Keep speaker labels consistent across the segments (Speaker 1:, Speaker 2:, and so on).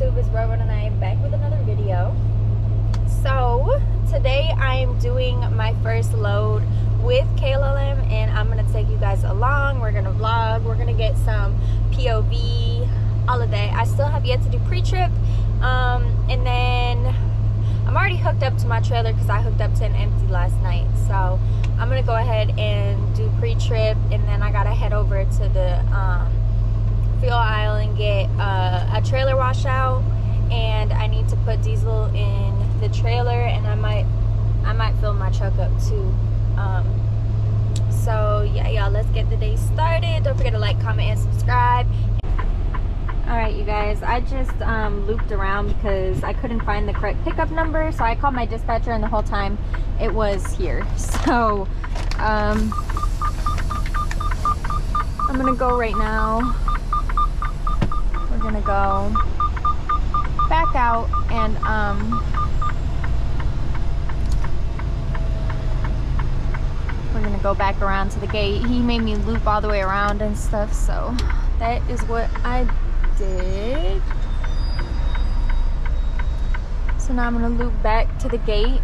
Speaker 1: YouTube? It's Rowan and I am back with another video. So today I am doing my first load with KLLM and I'm gonna take you guys along. We're gonna vlog, we're gonna get some POV, all of that. I still have yet to do pre-trip. Um, and then I'm already hooked up to my trailer because I hooked up to an empty last night. So I'm gonna go ahead and do pre-trip and then I gotta head over to the um, fuel aisle and get uh, a trailer washout and I need to put diesel in the trailer and I might I might fill my truck up too. Um, so yeah y'all let's get the day started. Don't forget to like comment and subscribe. All right you guys I just um, looped around because I couldn't find the correct pickup number so I called my dispatcher and the whole time it was here. So um, I'm gonna go right now we're gonna go back out and um, we're gonna go back around to the gate. He made me loop all the way around and stuff, so that is what I did. So now I'm gonna loop back to the gate.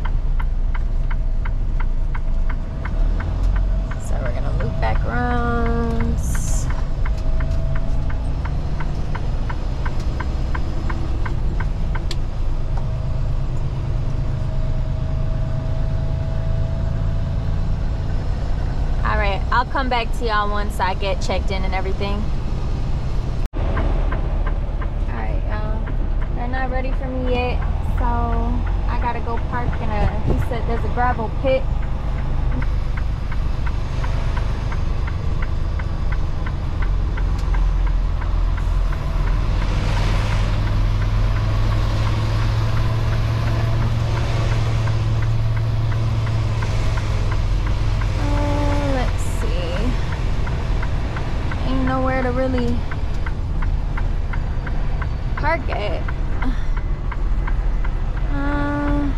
Speaker 1: So we're gonna loop back around. I'll come back to y'all once I get checked in and everything. Alright, y'all. They're not ready for me yet, so I gotta go park in a, he said there's a gravel pit really park it. Uh,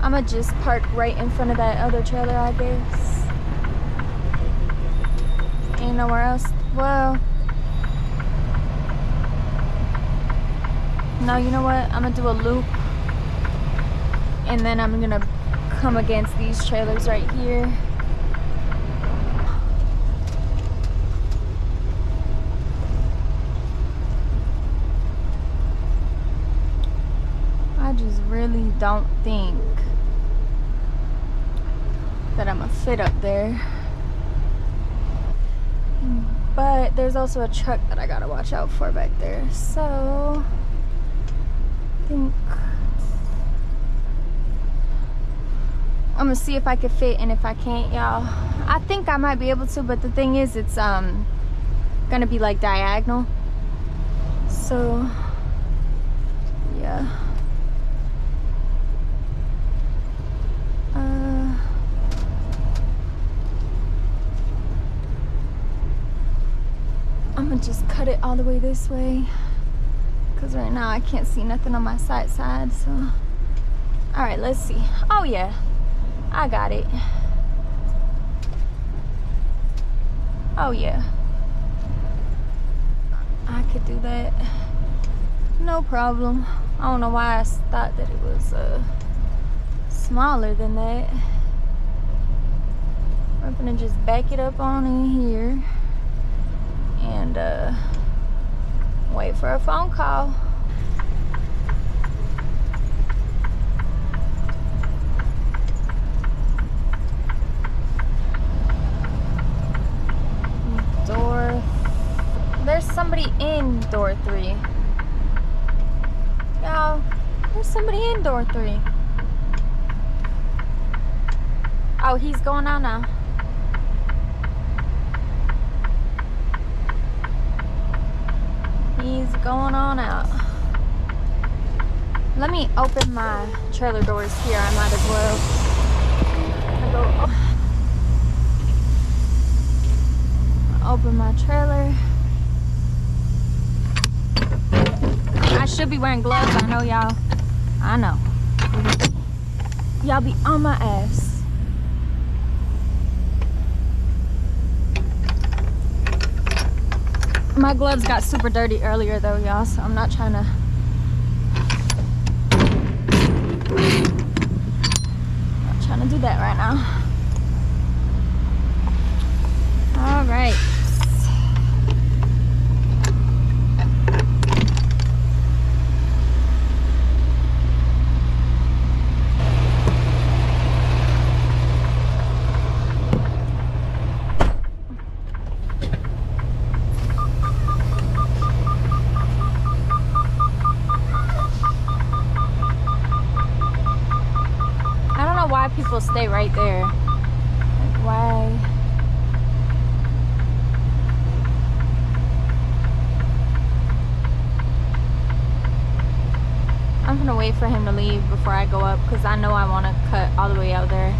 Speaker 1: I'ma just park right in front of that other trailer, I guess. Ain't nowhere else. Well, no, you know what? I'm gonna do a loop, and then I'm gonna come against these trailers right here. Really don't think that I'm a fit up there. But there's also a truck that I gotta watch out for back there. So I think I'm gonna see if I can fit and if I can't, y'all. I think I might be able to, but the thing is it's um gonna be like diagonal. So yeah. I'm cut it all the way this way. Because right now I can't see nothing on my side side so. All right let's see. Oh yeah. I got it. Oh yeah. I could do that. No problem. I don't know why I thought that it was uh, smaller than that. I'm gonna just back it up on in here. And uh, wait for a phone call. Door, there's somebody in door three. Y'all, there's somebody in door three. Oh, he's going out now. He's going on out. Let me open my trailer doors here. I might as well. Open my trailer. I should be wearing gloves. I know y'all. I know. Y'all be on my ass. My gloves got super dirty earlier though, y'all, so I'm not trying to not trying to do that right now. All right. I don't know why people stay right there. Like why? I'm gonna wait for him to leave before I go up because I know I want to cut all the way out there.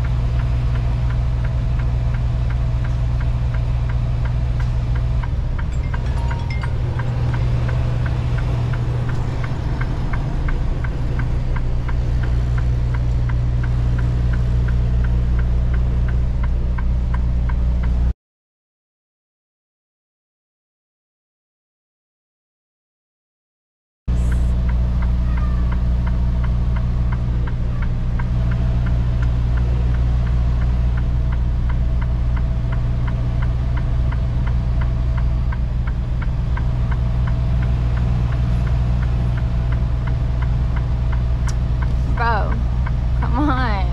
Speaker 1: Bro, come on.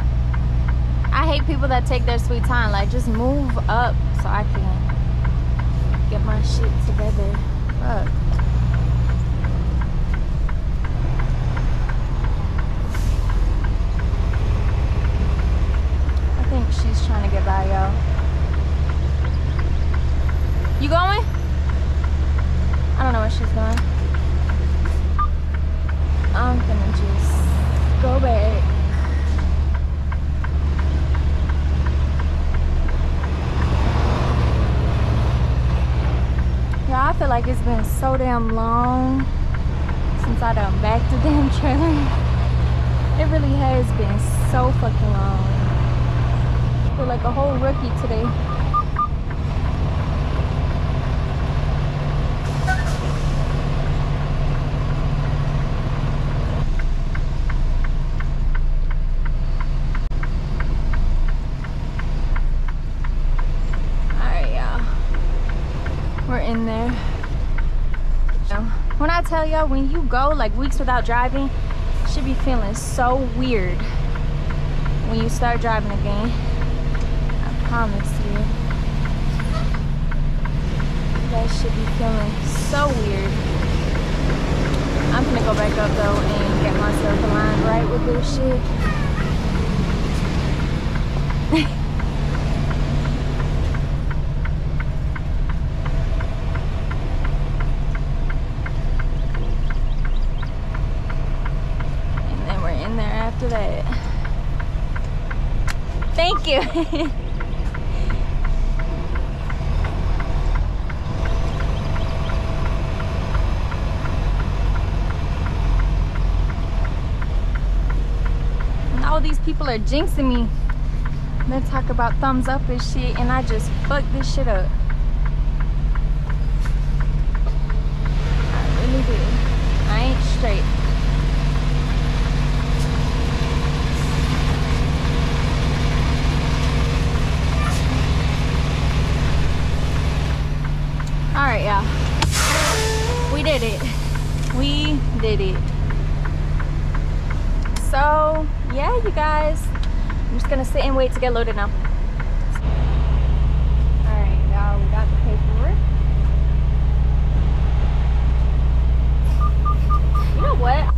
Speaker 1: I hate people that take their sweet time. Like, just move up so I can get my shit together. Fuck. I think she's trying to get by, y'all. You going? I don't know where she's going. I'm gonna just go back. Feel like it's been so damn long since I done back the damn trailer. It really has been so fucking long. I feel like a whole rookie today. Alright, y'all. We're in there. When I tell y'all, when you go like weeks without driving, should be feeling so weird when you start driving again. I promise you. Guys should be feeling so weird. I'm gonna go back up though and get myself aligned right with this shit. And then we're in there after that. Thank you. All these people are jinxing me. They talk about thumbs up and shit, and I just fucked this shit up. I really did. I ain't straight. All right, y'all. We did it. We did it. So, yeah, you guys. I'm just gonna sit and wait to get loaded now. All right, y'all. We got the paperwork. You know what?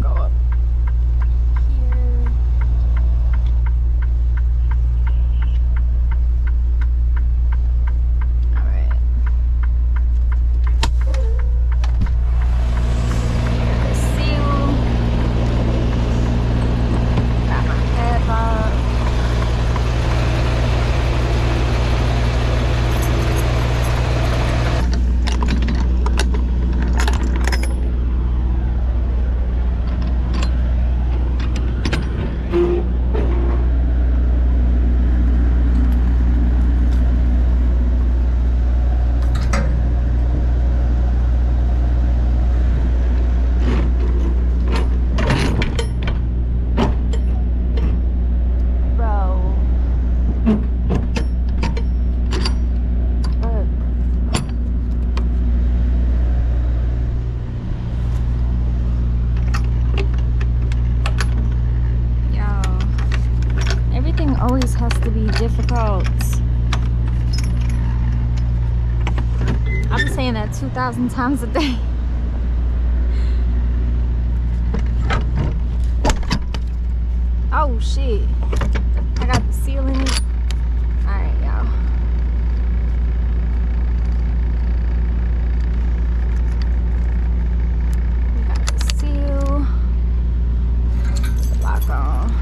Speaker 1: Go up here. saying 2,000 times a day. Oh shit. I got the seal in it. Alright, y'all. We got the seal. Lock on.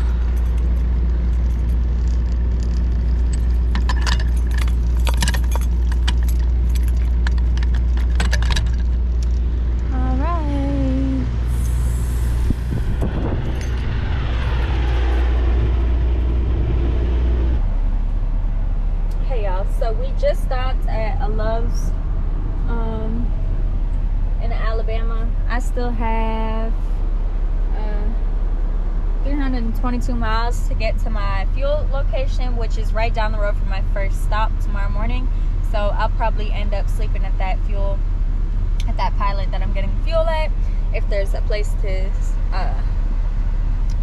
Speaker 1: Alright. Hey y'all, so we just stopped at a Love's um, in Alabama. I still have uh, 322 miles to get to my fuel location, which is right down the road from my first stop tomorrow morning. So I'll probably end up sleeping at that fuel, at that pilot that I'm getting fuel at. If there's a place to, uh,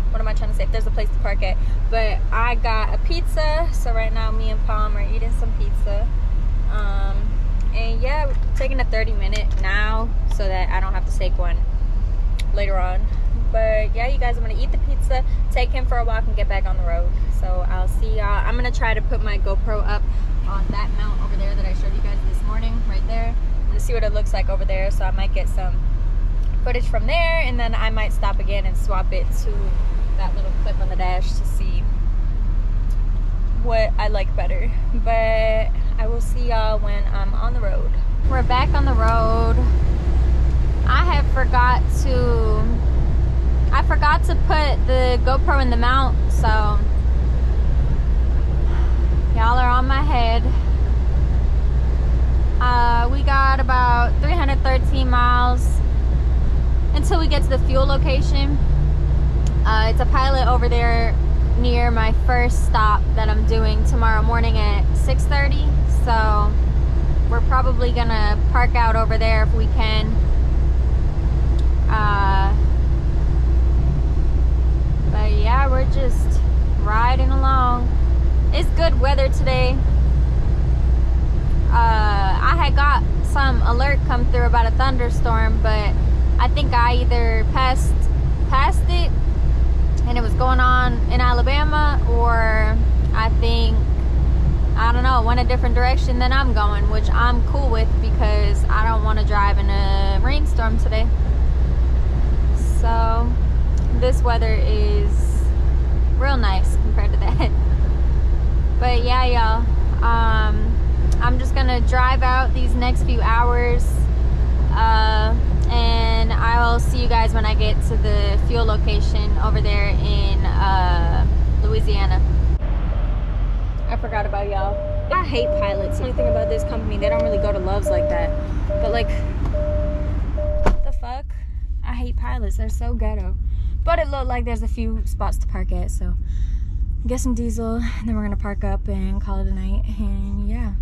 Speaker 1: what am I trying to say? If there's a place to park at. But I got a pizza, so right now me and Palm are eating some pizza. Um, and yeah, taking a 30 minute now so that I don't have to take one later on. But yeah, you guys, I'm gonna eat the pizza, take him for a walk, and get back on the road. So I'll see y'all. I'm gonna try to put my GoPro up on that mount over there that I showed you guys this morning, right there. I'm gonna see what it looks like over there. So I might get some footage from there, and then I might stop again and swap it to that little clip on the dash to see what I like better. But I will see y'all when I'm on the road. We're back on the road. I have forgot to I forgot to put the GoPro in the mount, so y'all are on my head. Uh, we got about 313 miles until we get to the fuel location. Uh, it's a pilot over there near my first stop that I'm doing tomorrow morning at 6:30. So we're probably gonna park out over there if we can. Uh, but yeah, we're just riding along. It's good weather today. Uh, I had got some alert come through about a thunderstorm, but I think I either passed passed it and it was going on in Alabama, or I think I don't know, went a different direction than I'm going, which I'm cool with because I don't want to drive in a rainstorm today. So this weather is real nice compared to that. But yeah, y'all, um, I'm just gonna drive out these next few hours. Uh, and I'll see you guys when I get to the fuel location over there in uh, Louisiana. I forgot about y'all. I hate pilots. The only thing about this company, they don't really go to loves like that. But like, the fuck? I hate pilots. They're so ghetto. But it looked like there's a few spots to park at, so get some diesel, and then we're gonna park up and call it a night. And yeah.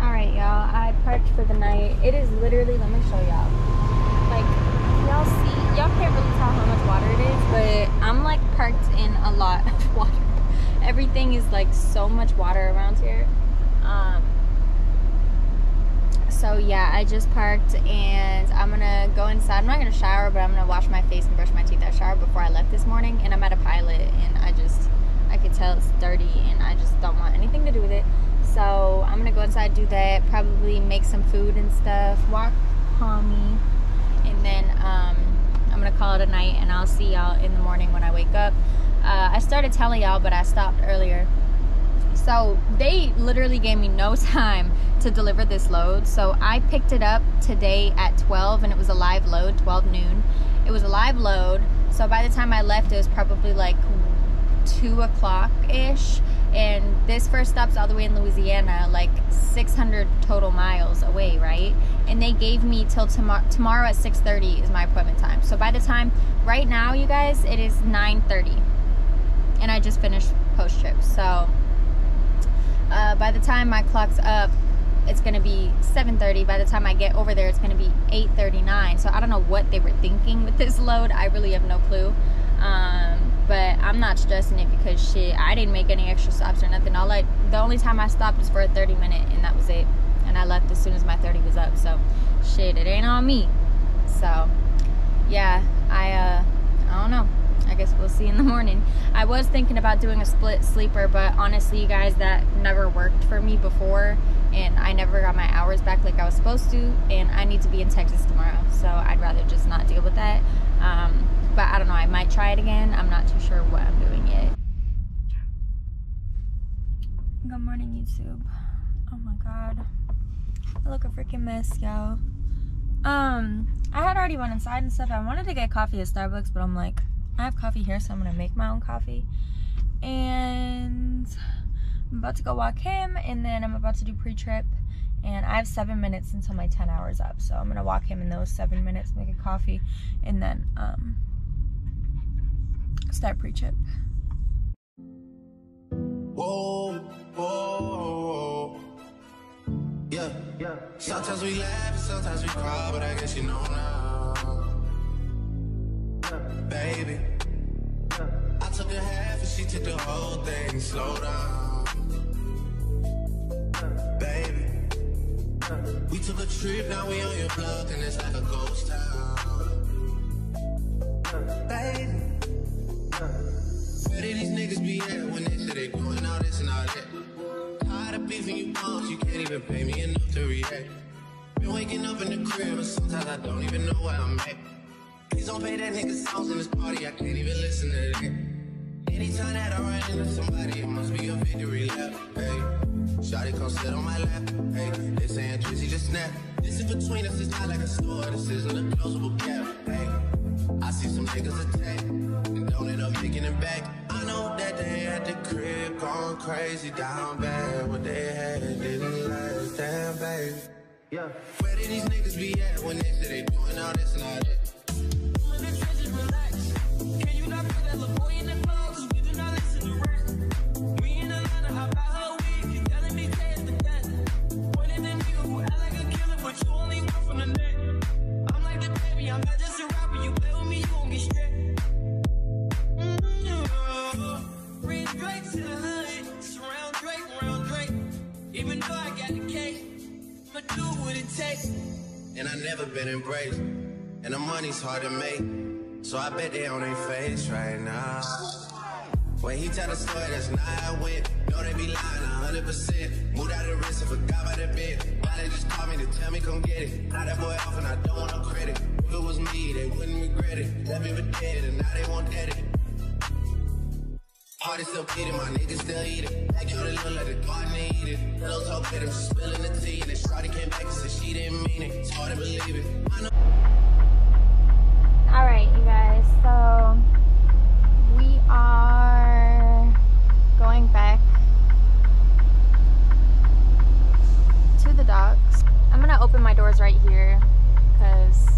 Speaker 1: Alright, y'all. I parked for the night. It is literally, let me show y'all. Like, y'all see, y'all can't really tell how much water it is, but I'm like parked in a lot of water. Everything is like so much water around here. Um, so yeah, I just parked and I'm gonna go inside. I'm not gonna shower, but I'm gonna wash my face and brush my teeth. I showered before I left this morning, and I'm at a pilot, and I just, I could tell it's dirty, and I just don't want anything to do with it. So I'm gonna go inside, do that, probably make some food and stuff, walk Pommy, and then um, I'm gonna call it a night, and I'll see y'all in the morning when I wake up. Uh, I started telling y'all, but I stopped earlier. So they literally gave me no time to deliver this load. So I picked it up today at 12 and it was a live load, 12 noon. It was a live load. So by the time I left, it was probably like 2 o'clock ish. And this first stop's all the way in Louisiana, like 600 total miles away, right? And they gave me till tomorrow. Tomorrow at 6:30 is my appointment time. So by the time, right now, you guys, it is 9:30, and I just finished post trip. So uh, by the time my clock's up, it's gonna be 7:30. By the time I get over there, it's gonna be 8:39. So I don't know what they were thinking with this load. I really have no clue. Um, but I'm not stressing it because shit, I didn't make any extra stops or nothing. All I, the only time I stopped was for a 30 minute, and that was it. And I left as soon as my 30 was up. So, shit, it ain't on me. So, yeah, I uh, I don't know. I guess we'll see in the morning. I was thinking about doing a split sleeper, but honestly, you guys, that never worked for me before, and I never got my hours back like I was supposed to, and I need to be in Texas tomorrow, so I'd rather just not deal with that. Um, but I don't know, I might try it again. I'm not too sure what I'm doing yet. Good morning, YouTube. Oh my god. I look a freaking mess, y'all. Um, I had already went inside and stuff. I wanted to get coffee at Starbucks, but I'm like, I have coffee here, so I'm gonna make my own coffee. And I'm about to go walk him, and then I'm about to do pre-trip. And I have seven minutes until my 10 hours up, so I'm gonna walk him in those seven minutes, make a coffee, and then um, start pre-trip.
Speaker 2: Whoa, whoa, yeah, yeah. Sometimes we laugh, sometimes we cry, but I guess you know now, baby. I took a half and she took the whole thing. Slow down, baby. We took a trip, now we on your block, and it's like a ghost town, baby. Where did these niggas be at when they say they doing all this and all that? Tired of beefing you bums, you can't even pay me enough to react. Been waking up in the crib, and sometimes I don't even know where I'm at. Please don't pay that nigga songs in this party, I can't even listen to that. Anytime that I run into somebody, it must be a victory lap. Hey, Shotty come sit on my lap. Hey, they saying Drizzy just snap. This in between us is not like a store, this isn't a closable gap. Hey, I see some niggas attack and don't end up making it back. I know that they at the crib going crazy down bad. What they had didn't last, damn baby. Yeah. Where did these niggas be at when they say they doing all this and all that? And I like a killer, but you only want from the neck. I'm like the baby, I'm not just a rapper. You play with me, you gon' get straight. Mm-hmm. Bring Drake to the hood, surround Drake, round Drake.
Speaker 3: Even though I got the K, I'ma do what it takes.
Speaker 2: And I've never been embraced. And the money's hard to make. So I bet they on their face right now. When he tell the story, that's not how it went. Know they be lying 100%. Moved out of the wrist and forgot about that bed. Why they just call me to tell me come get it? Now that boy off and I don't want no credit. If it was me, they wouldn't regret it. Left me for dead and now they want that it. Party still eating, my niggas still eat it. Back on the little like the garden they eat it. Pillows all better, spilling the tea. And then Shawty came back and said she didn't mean it. It's hard to believe it. I know.
Speaker 1: All right, you guys. So we are going back to the docks. I'm gonna open my doors right here because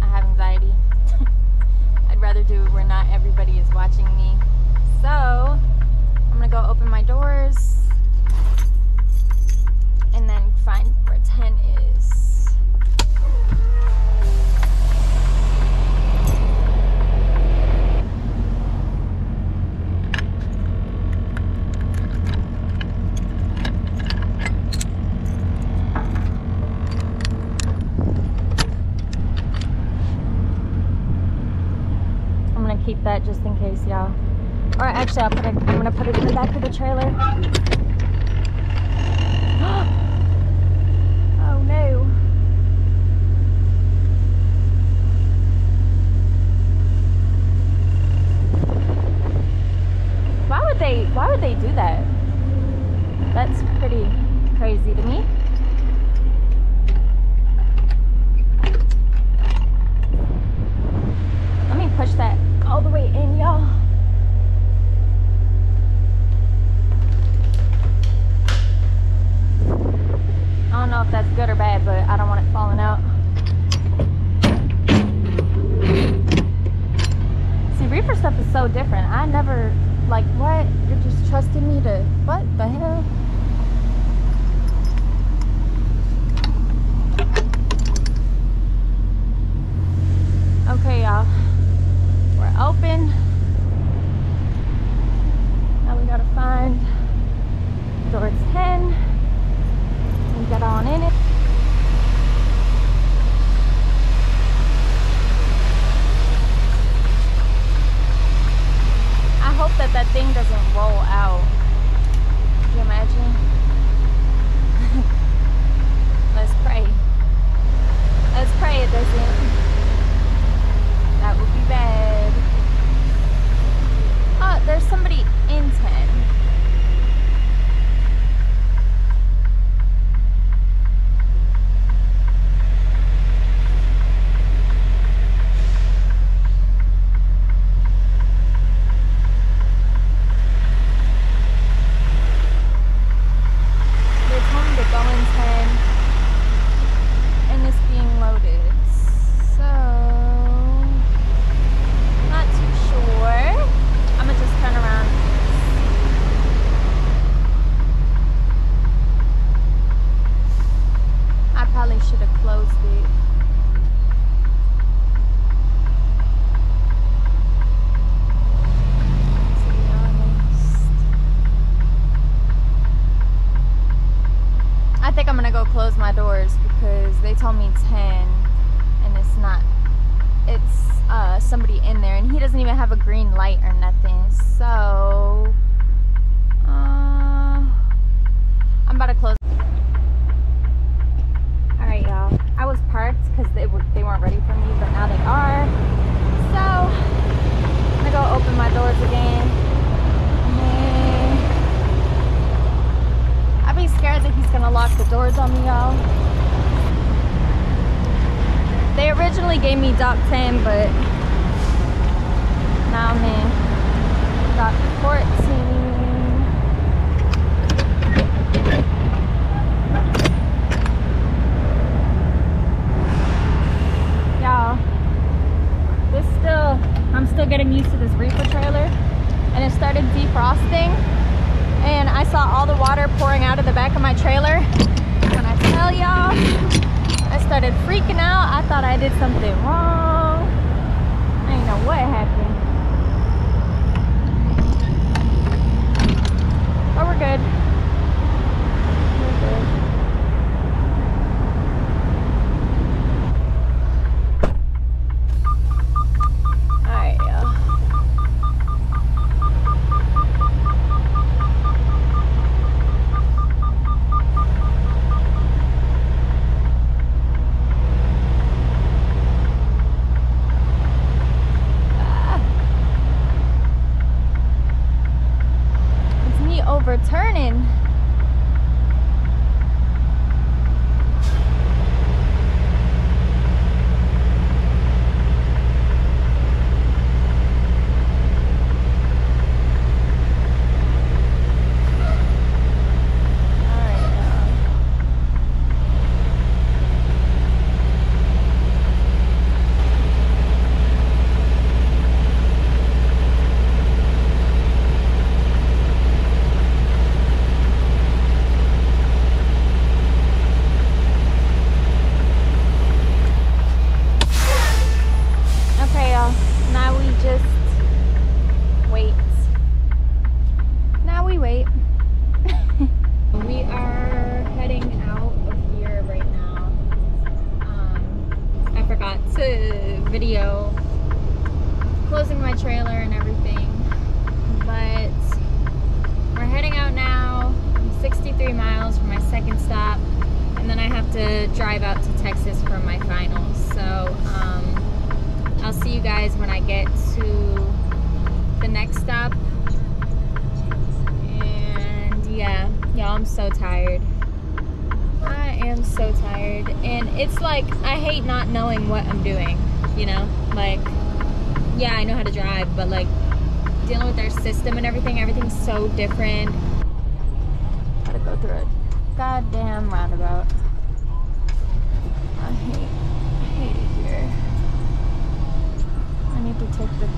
Speaker 1: I have anxiety. I'd rather do it where not everybody is watching me. So I'm gonna go open my doors and then find where 10 is. I'm gonna keep that just in case, y'all. Or actually, I'll put it. I'm gonna put it in the back of the trailer. that that thing doesn't roll out. Can you imagine? Let's pray. Let's pray it doesn't. That would be bad. Oh, there's somebody in think I'm gonna go close my doors because they told me 10 and it's not, it's uh, somebody in there and he doesn't even have a green light or nothing. So, uh, I'm about to close. All right, y'all. I was parked because they, were, they weren't ready for me, but now they are. So, I'm gonna go open my doors again. And then Be scared that he's gonna lock the doors on me, y'all. They originally gave me dock 10, but now I'm in dock 14. Y'all, this still, I'm still getting used to this reefer trailer, and it started defrosting and I saw all the water pouring out of the back of my trailer. When I tell y'all, I started freaking out. I thought I did something wrong.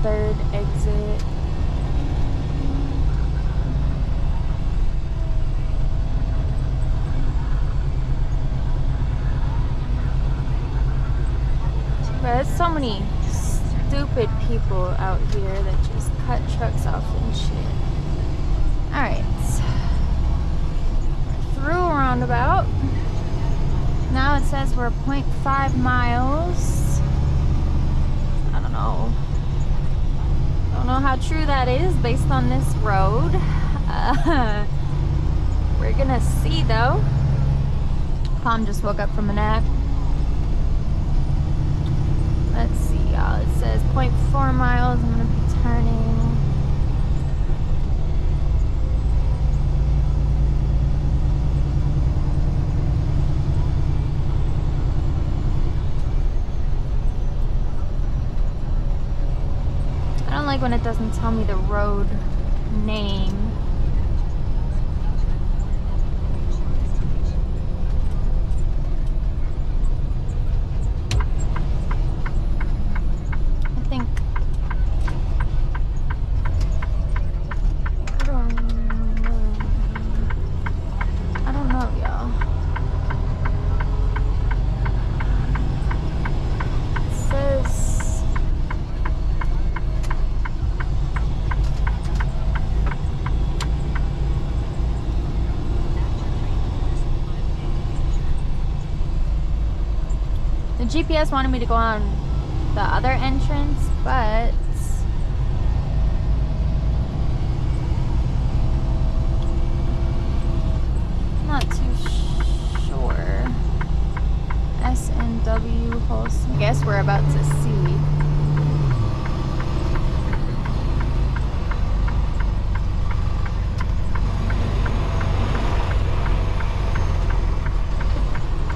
Speaker 1: Third exit. But there's so many stupid people out here that just cut trucks off and shit. Alright. Through a roundabout. Now it says we're 0.5 miles. I don't know. Don't know how true that is based on this road. Uh, we're gonna see though. Palm just woke up from a nap. Let's see, y'all. It says 0.4 miles. I'm gonna be turning. I don't like when it doesn't tell me the road name. I think. I don't know. I don't know, y'all. It says. GPS wanted me to go on the other entrance, but not too sure. SNW host. I guess we're about to see.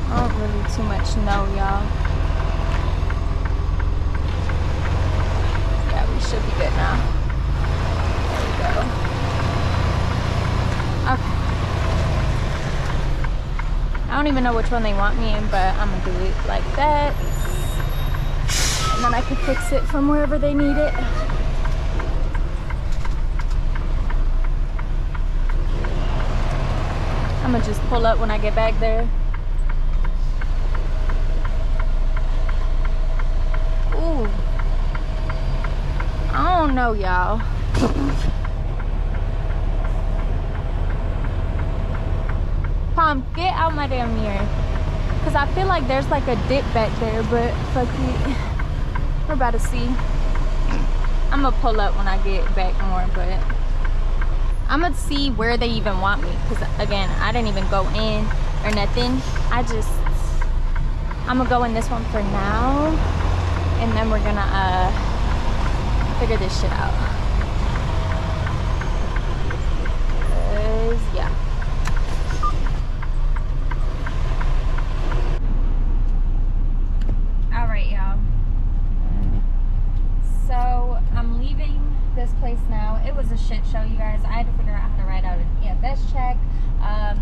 Speaker 1: I don't really too much know, y'all. Yeah, we should be good now. There we go. Okay. I don't even know which one they want me in, but I'm gonna do it like that. And then I can fix it from wherever they need it. I'm gonna just pull up when I get back there. I y'all. Palm, get out my damn mirror. Cause I feel like there's like a dip back there, but fuck it. We're about to see. I'm gonna pull up when I get back more, but I'm gonna see where they even want me. Cause again, I didn't even go in or nothing. I just, I'm gonna go in this one for now. And then we're gonna uh, figure this shit out. Cause yeah. All right, y'all. So I'm leaving this place now. It was a shit show, you guys. I had to figure out how to write out an EFS check. Um,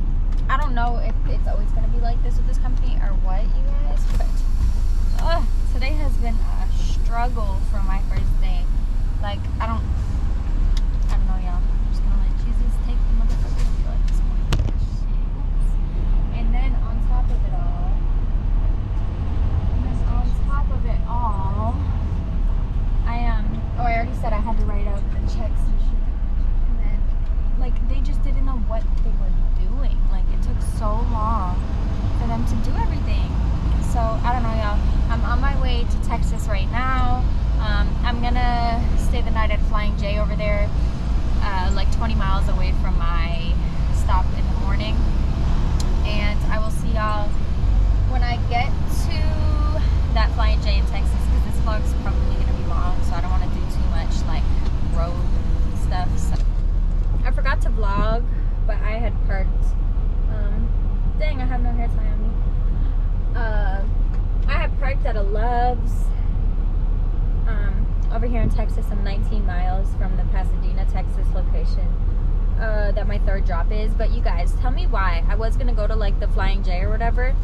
Speaker 1: I don't know if it's always going to be like this with this company or what, you guys, but uh, today has been a struggle for my first day. Like, I don't, I don't know, y'all. I'm just going to let Jesus take the motherfucking wheel at this point. Shit. And then on top of it all, and then on top of it all, I um oh I already said I had to write out the checks and shit. And then like they just didn't know what they were doing. Like it took so long for them to do everything. So I don't know y'all. I'm on my way to Texas right now. Um, I'm gonna stay the night at Flying J over there, uh, like 20 miles away from my stop in the morning. And I will see y'all when I get to that Flying J in Texas, because this vlog's probably gonna be long, so I don't want to do too much like road stuff. So I forgot to vlog, but I had parked. Um, dang, I have no hair tie on me. Uh, I had parked at a Love's um, over here in Texas. I'm 19 miles from the Pasadena, Texas location uh, that my third drop is. But you guys, tell me why. I was gonna go to like the J or whatever,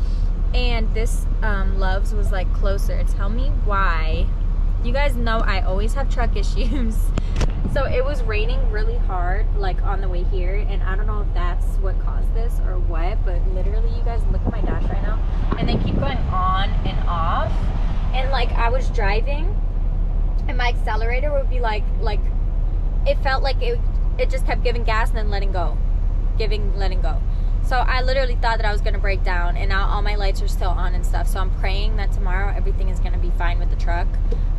Speaker 1: and this um, Love's was like closer. Tell me why. You guys know I always have truck issues. So it was raining really hard, like on the way here, and I don't know if that's what caused this or what, but literally, you guys look at my dash right now, and they keep going on and off, and like I was driving, and my accelerator would be like, like, it felt like it, it just kept giving gas and then letting go, giving, letting go. So I literally thought that I was gonna break down, and now all my lights are still on and stuff. So I'm praying that tomorrow everything is gonna be fine with the truck.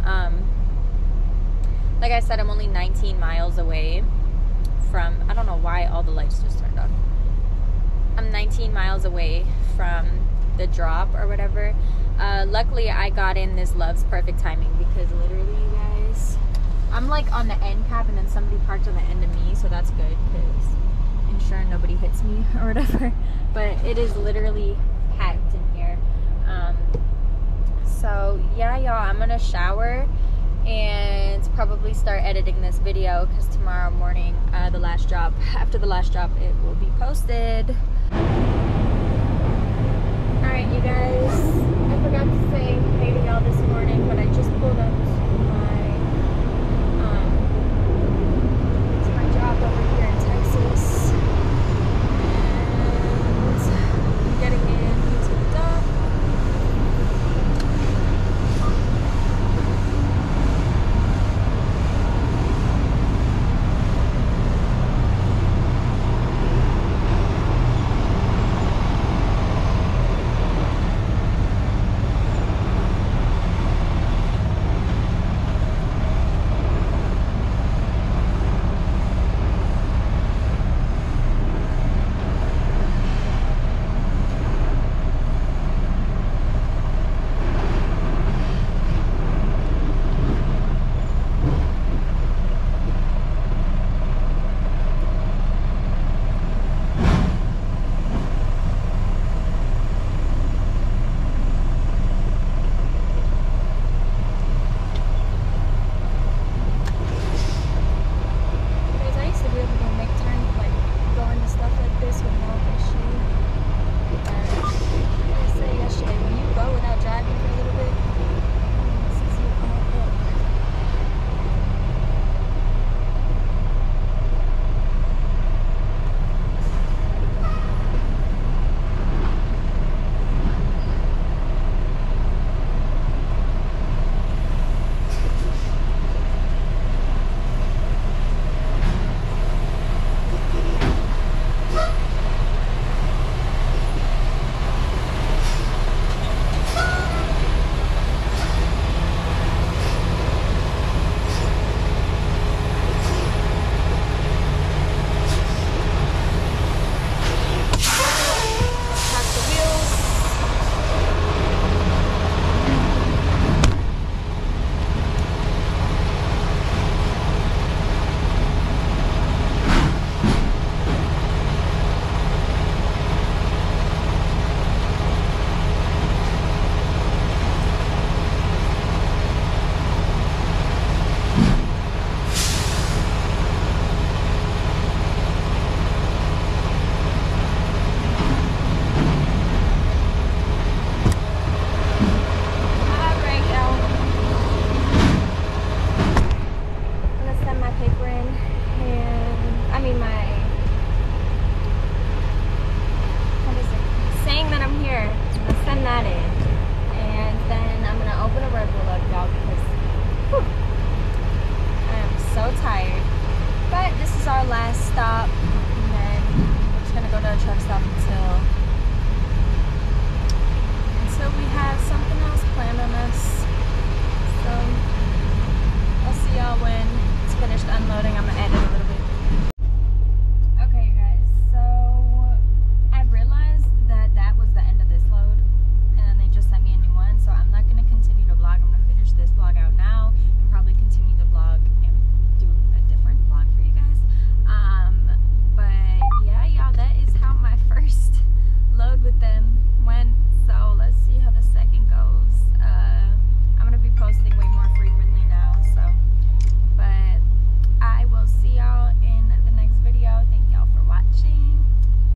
Speaker 1: Um, like I said, I'm only 19 miles away from. I don't know why all the lights just turned on. I'm 19 miles away from the drop or whatever. Uh, luckily, I got in this Love's perfect timing because literally, you guys, I'm like on the end cap and then somebody parked on the end of me, so that's good because ensuring nobody hits me or whatever. But it is literally packed in here. Um, so yeah, y'all, I'm gonna shower and probably start editing this video because tomorrow morning, uh, the last drop, after the last drop, it will be posted.